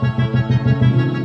ハハハハ!